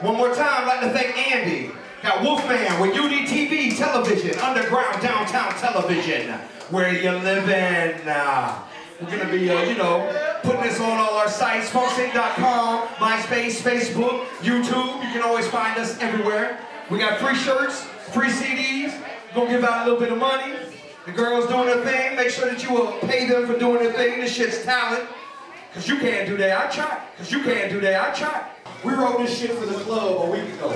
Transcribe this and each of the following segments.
One more time, I'd like to thank Andy. Got Wolfman with UDTV Television, Underground Downtown Television, where you living. Uh, we're gonna be, uh, you know, putting this on all our sites, funksinc.com, MySpace, Facebook, YouTube. You can always find us everywhere. We got free shirts, free CDs. Gonna give out a little bit of money. The girls doing their thing. Make sure that you will pay them for doing their thing. This shit's talent. Cause you can't do that, I try. Cause you can't do that, I tried. We wrote this shit for the club a week ago.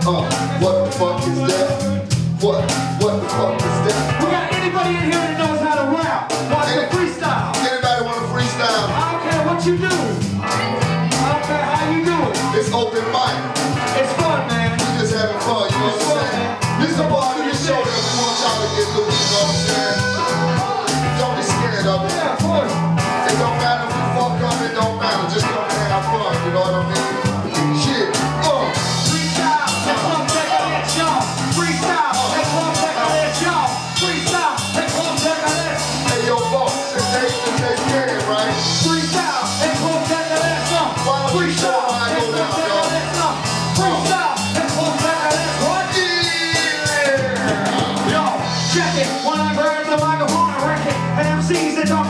Uh, what the fuck is that? What, what the fuck is that? We got anybody in here that knows how to rap? Watch the freestyle. Anybody want to freestyle? I don't care what you do. I don't care how you do it. It's open mic. It's fun, man. We just having fun, you know what I'm saying? This is a part of the show that we want y'all to get loose,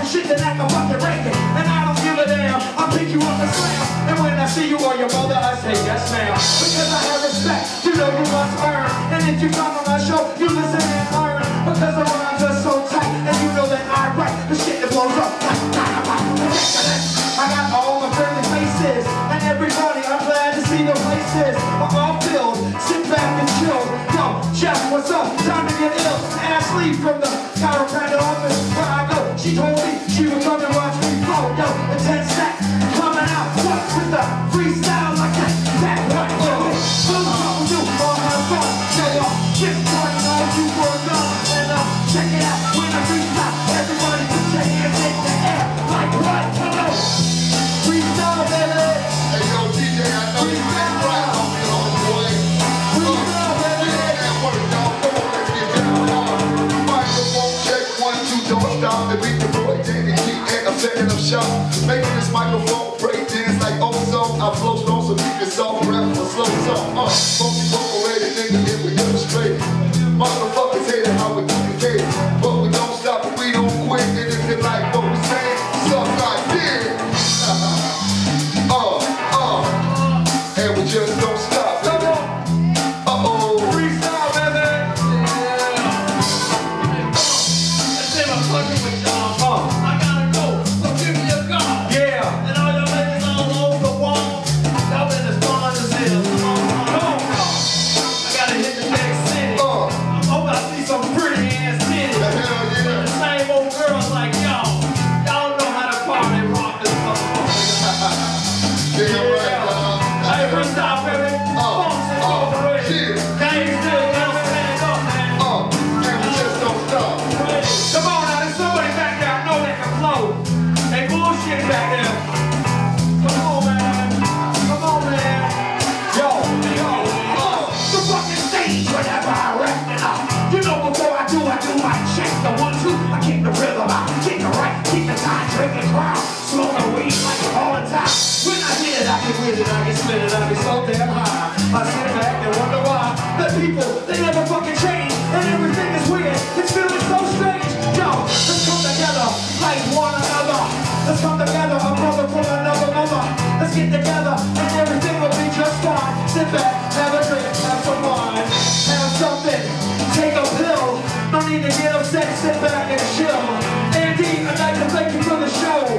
shit that I can fucking it. And I don't give a damn. I'll pick you up and slam. And when I see you or your mother, I say yes, ma'am. Because I have respect. You know you must earn. And if you come on my show, you listen and learn. Because the rhymes are so tight. And you know that I write the shit that blows up. I got all my friendly faces. And everybody, I'm glad to see the places. are all filled. Sit back and chill. Yo, Jeff, what's up? On you. And uh, check it out. When I freestyle, everybody put your hands in the air. Like what? Freestyle, baby. Hey, yo, DJ, I know you right on me. Uh, we ain't at work, y'all. Come on, let's get down. Microphone check, one, two, don't stop. And beat the boy, Danny G, and I'm setting up shop. Making this microphone break dance like ozone. I flow strong, so keep it soft, rap for slow song. Uh, Of fucking with When I hit it, I get with it, I get split it, I get so damn high. I sit back and wonder why the people, they never fucking change. And everything is weird. It's feeling so strange. Yo, let's come together like one another. Let's come together, a brother from another mother. Let's get together and everything will be just fine. Sit back, have a drink, have some wine, have something, take a pill. No need to get upset, sit back and chill. Andy, I'd like to thank you for the show.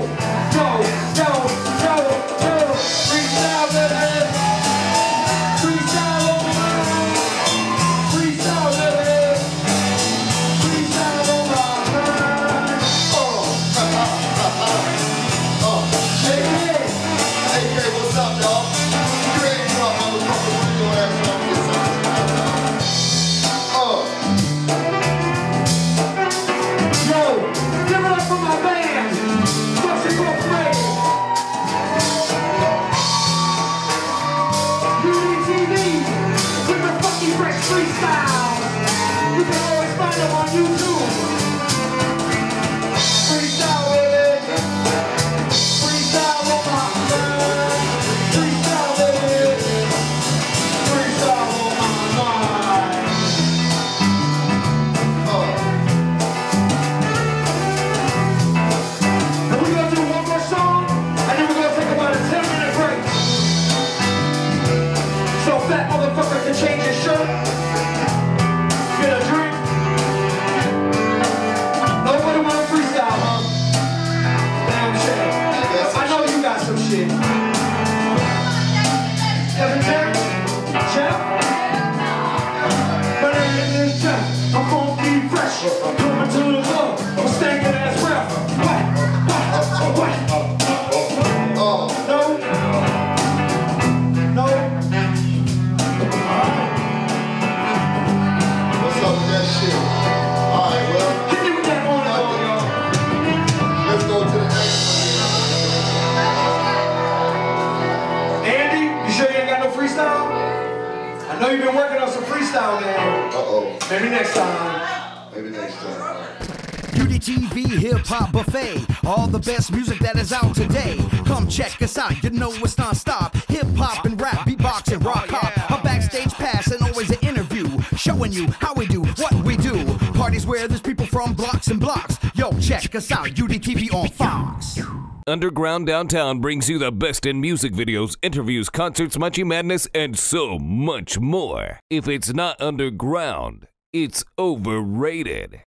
I know you've been working on some freestyle, man. Uh-oh. Maybe next time. Maybe next time. UDTV Hip Hop Buffet. All the best music that is out today. Come check us out. You know it's non-stop. Hip hop and rap, beatbox and rock hop. A backstage pass and always an interview. Showing you how we do what we do. Parties where there's people from blocks and blocks. Yo, check us out. UDTV on Fox. Underground Downtown brings you the best in music videos, interviews, concerts, Munchie Madness, and so much more. If it's not underground, it's overrated.